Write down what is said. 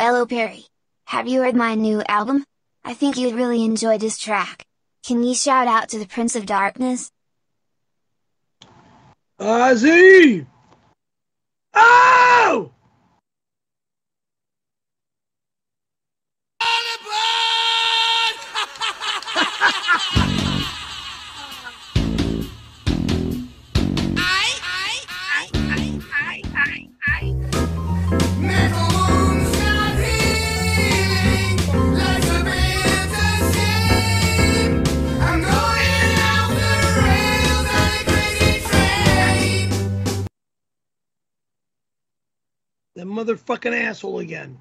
Hello Perry. Have you heard my new album? I think you'd really enjoy this track. Can you shout out to the Prince of Darkness? Ozzy! That motherfucking asshole again.